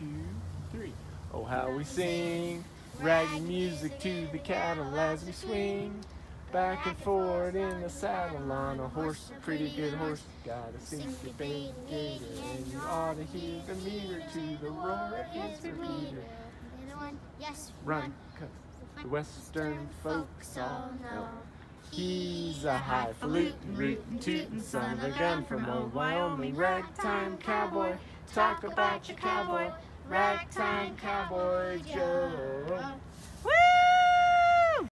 two, three. Oh, how we sing raggy music to the cattle as we swing back and forth in the saddle on a horse, a pretty good horse. Gotta sink your bait gator, and you ought to hear the meter to the roar of his repeater. Yes, Run, 'cause the western folks all know. He's a highfalutin, rootin', tootin' son of a gun from old Wyoming. Ragtime cowboy, talk about your cowboy. Cowboy Joe.